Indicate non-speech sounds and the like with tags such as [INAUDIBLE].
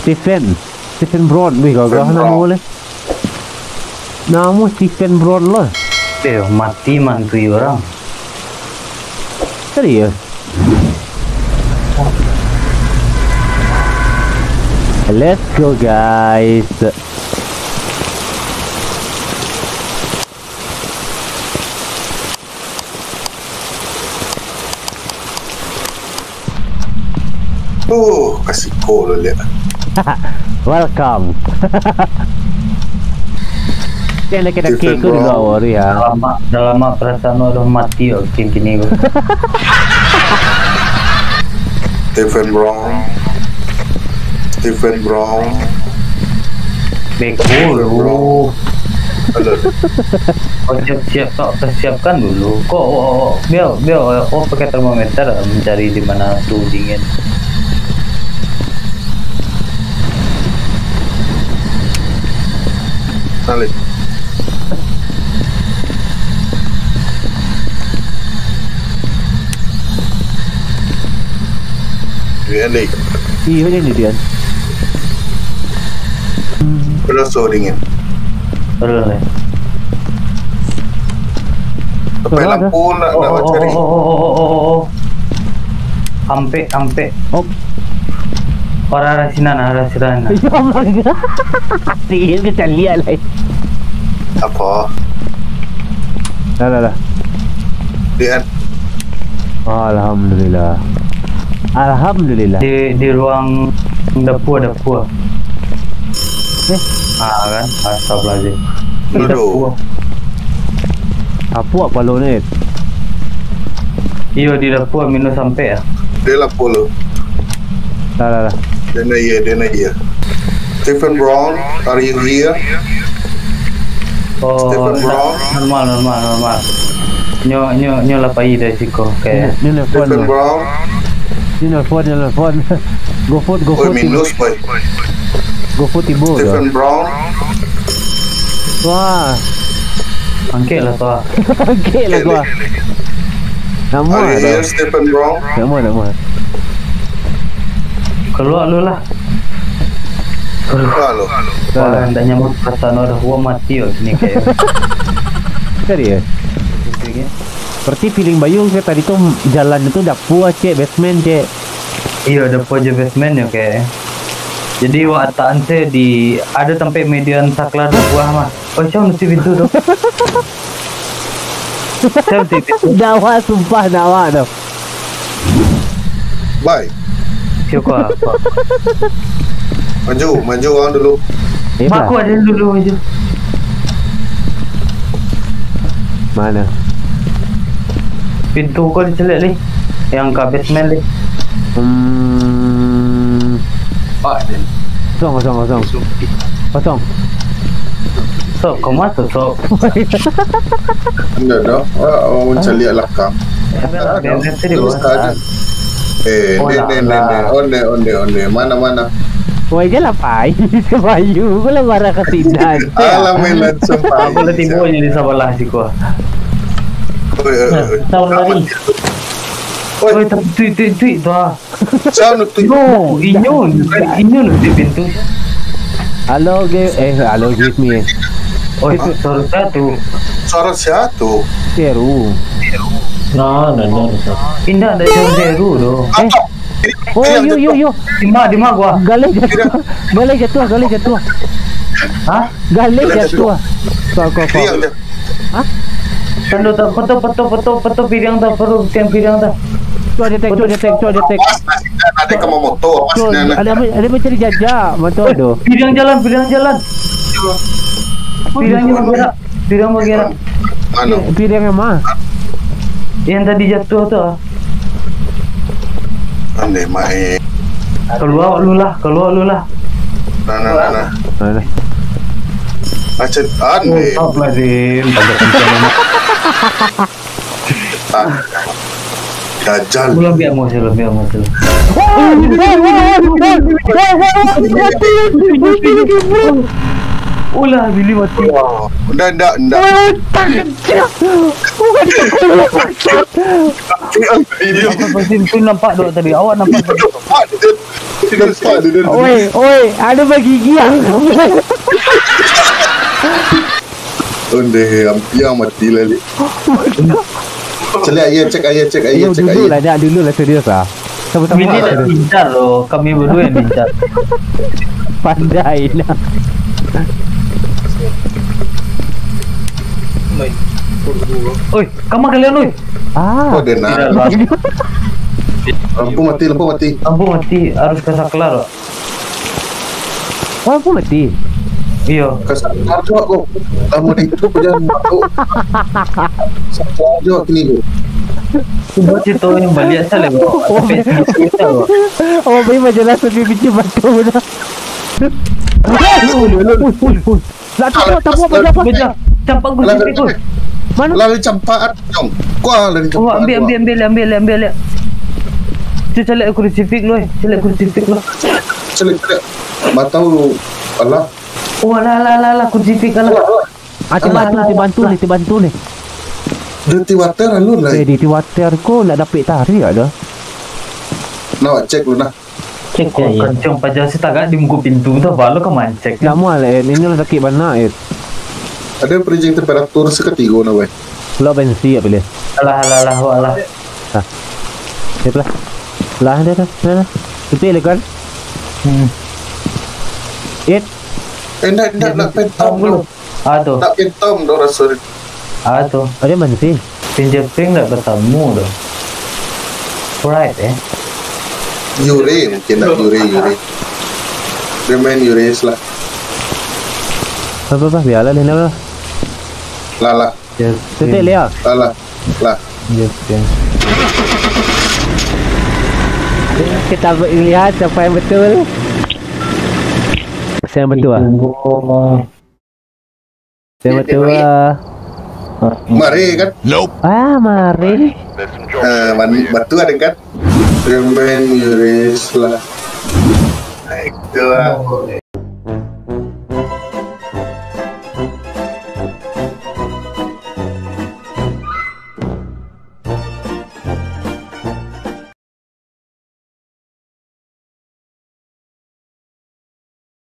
Stephen. Stephen Brown. Wih Stephen nama boleh. Nama Stephen Brown lah. Eh, mati mantui orang. Serius? Let's go guys. Uh, kasih call lihat. [LAUGHS] Welcome Stephen cake ko juga Brown. awal ya Dah lama, dah lama perasaan udah mati oh, kini kini gua. Stephen Brown. Stephen Brown. Beko lu. Ada. Kau siap-siap kau persiapkan dulu. Kok oh, oh, biar biar oh pakai termometer mencari di mana tuh dingin. Nalik. Dia ni. Iya macam ni dia Kena so dingin. Betul eh. Sampai lampu nak Oh, nak oh, cari. oh, oh, oh, Ampe, ampe. Orang arah sini, arah sini. Ya Allah Tinggal kita lihat lah Apa? Dah dah dah Dia Alhamdulillah Alhamdulillah Di di ruang dapur dapur. Eh Ah kan, astagfirullahaladzim. Di Aduh. dapur. Apa lo ni Iyo di dapur minum sampai ya. dia lampu lu. Dah dah dah Ya, dia nak ya. Stephen Brown, are you here? Oh, Stephen Brown. normal normal normal. Nyo nyo nyo lah pai dari siko kayak. Ni nelfon Stephen Brown. Ni nelfon ni nelfon Go food go Oh, food tibo minus boy. Go food tibo dah Stephen Brown. Wah Angkat lah tuh. Okay lah gua Nama Are you here, Stephen Brown? Nama nama Keluar lu lah. Dah Wah, dah anda nyamuk perasaan orang gua mati oh sini kayak. [LAUGHS] Serius Seperti feeling Bayu saya tadi tu jalan itu dapur cek basement cek Iya, ada pojok basement ya kayak. Jadi wataan saya di ada tempat median saklar buah mah. Oh, saya mesti pintu tu. [LAUGHS] Saya mesti pintu. Dawa sumpah dawa tu Bye. Siapa apa? Maju, maju orang dulu. Hebat Aku ada dulu aja. Mana Pintu kau dicelik ni. Yang ke basement ni. Hmm Pak. Kosong kosong kosong Kosong So, kau masuk so. Anda dah. Oh, orang cari lakang. Dia nanti di Terus bawah. Eh, Oh. Onde onde onde. Mana mana. [LAUGHS] [LAUGHS] Di ah. No, pintu. Halo give Eh halo give me Oh, itu suara satu. Suara siapa tu? Seru No, no, no. Indah ada yang seru tu. Eh Oh yo yo yo Di mana, di mana gua? Galih jatuh Galih jatuh Galih jatuh Hah? Galih jatuh Kau kau kau dia. Tanda tak foto foto foto foto pidang tak perlu tiang pidang tak. Cuba dia tek Cuba dia tek Cuba dia tek ada kamu motor. Ada Ada cari jajak Betul tu Pidang jalan, pidang jalan. Pidangnya bergerak. Pidang bergerak. Mana? Pilih yang mana Yang tadi jatuh tu. ah. Ande mai. Keluar lu lah, keluar lu lah. Nana nana. Mana Acet Oh, ande. tak lazim. Pada kencang. Ah. Dajjal. Belum biar mau sih, biar mau sih. Ulah bili mati. Dah dah dah. Ini Apa pasti tu nampak dok tadi. Awak nampak tadi. Nampak dia dah. Oi, oi, ada bergigi yang Oh, dia hampir mati lah. Li. Cek ayah, cek ayah, cek ayah, Ayo cek dulu lah, ayah. dah dulu lah serius ah. Sama-sama Ini lah. dah bincar loh, kami berdua yang bincar. [LAUGHS] Pandai lah. Oi, kamu kalian oi. Ah. Oh, lah. Lampu mati, lampu mati. Lampu mati harus ke saklar. loh. Oh, aku mati. Iya. Kasar juga kok. Lama di itu jangan masuk. Saklar juga kini kok. Coba cerita yang balik asal ya, bro. Oh, Tapi cerita, bro. Oh, bayi majalah batu dah. Lah tak apa, tak apa, campak. Mana? Lari campaan jom. Kuah lari Oh, ambil, ambil, ambil, ambil, ambil, aku sipik loh, calik aku sipik loh. Celik celik. Matau Allah. Oh, lah, lah, lah, lah, kursi lah. Ah, bantu, tiba bantu ni, tiba bantu ni. Dirty water lalu lah. Eh, di water ko nak dapat tarik ada. Nak cek lu nah. Cek kok kencang pajak si tagak di muka pintu tu, baru ke mancek. Nak mual eh, ini lah sakit banyak eh. Ada perijing temperatur seketiga na weh. Lo bensi ya pilih. Alah, alah, alah, alah. Sip lah. Lah dia dah, dah. dah. Itu le kan? Hmm. It. Eh nak nak nak pentom dulu. Ah tu, Nak pentom dah rasa. ah tu. Ada bensi. Pinjam ping tak bertemu tu. Right eh. Yure mungkin nak yure yure. Dia main yure lah. Apa apa biarlah ni lah. Lala, Just Tetek le ah. lala, lah. Just ping. Kita lihat siapa yang betul. Saya yang betul ah. Saya betul ah. Mari kan. Ah, mari. Ah, batu ada kan? Main yure lah. Nah, Itu lah.